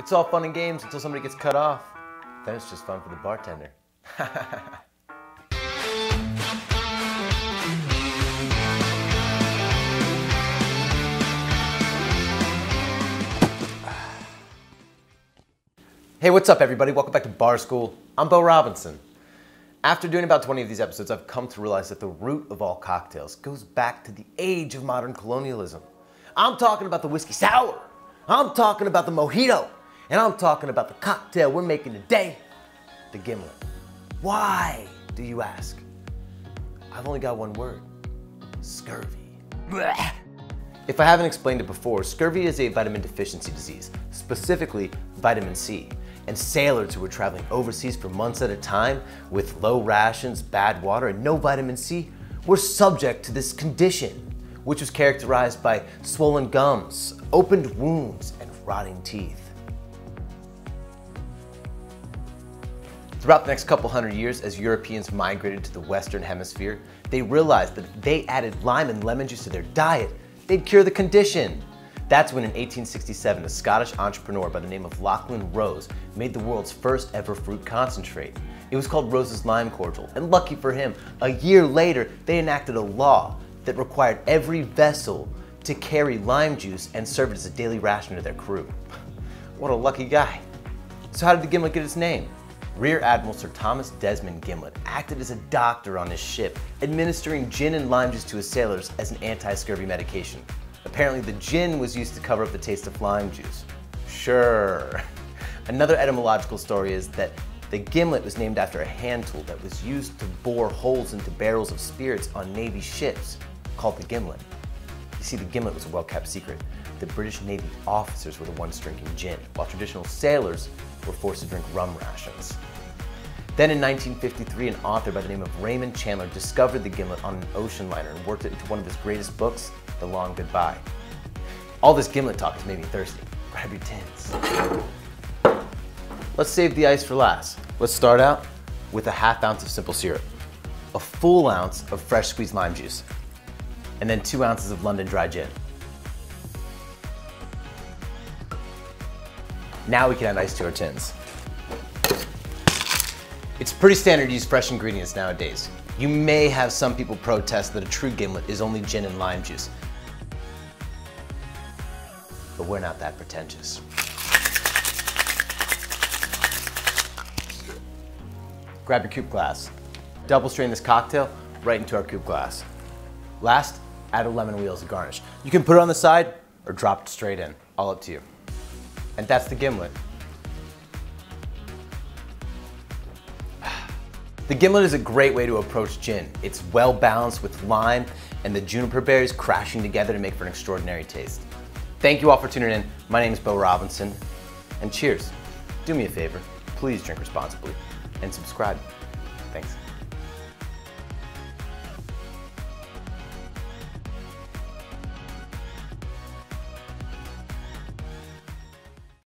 It's all fun and games until somebody gets cut off. Then it's just fun for the bartender. Hey, what's up, everybody? Welcome back to Bar School. I'm Beau Robinson. After doing about 20 of these episodes, I've come to realize that the root of all cocktails goes back to the age of modern colonialism. I'm talking about the whiskey sour, I'm talking about the mojito, and I'm talking about the cocktail we're making today, the gimlet. Why, do you ask? I've only got one word scurvy. Blech. If I haven't explained it before, scurvy is a vitamin deficiency disease, specifically vitamin C. And sailors who were traveling overseas for months at a time with low rations, bad water, and no vitamin C were subject to this condition, which was characterized by swollen gums, opened wounds, and rotting teeth. Throughout the next couple hundred years, as Europeans migrated to the Western Hemisphere, they realized that if they added lime and lemon juice to their diet, they'd cure the condition. That's when in 1867, a Scottish entrepreneur by the name of Lachlan Rose made the world's first ever fruit concentrate. It was called Rose's Lime Cordial, and lucky for him, a year later, they enacted a law that required every vessel to carry lime juice and serve it as a daily ration to their crew. What a lucky guy. So how did the gimlet get its name? Rear Admiral Sir Thomas Desmond Gimlette acted as a doctor on his ship, administering gin and lime juice to his sailors as an anti-scurvy medication. Apparently the gin was used to cover up the taste of lime juice. Sure. Another etymological story is that the gimlet was named after a hand tool that was used to bore holes into barrels of spirits on Navy ships, called the gimlet. You see, the gimlet was a well-kept secret. The British Navy officers were the ones drinking gin, while traditional sailors were forced to drink rum rations. Then in 1953, an author by the name of Raymond Chandler discovered the gimlet on an ocean liner and worked it into one of his greatest books, The Long Goodbye. All this gimlet talk has made me thirsty. Grab your tins. Let's save the ice for last. Let's start out with a half ounce of simple syrup, a full ounce of fresh squeezed lime juice, and then two ounces of London dry gin. Now we can add ice to our tins. It's pretty standard to use fresh ingredients nowadays. You may have some people protest that a true gimlet is only gin and lime juice. But we're not that pretentious. Grab your coupe glass. Double strain this cocktail right into our coupe glass. Last, add a lemon wheel as a garnish. You can put it on the side or drop it straight in, all up to you. And that's the gimlet. The gimlet is a great way to approach gin. It's well balanced with lime and the juniper berries crashing together to make for an extraordinary taste. Thank you all for tuning in. My name is Beau Robinson, and cheers. Do me a favor, please drink responsibly and subscribe. Thanks.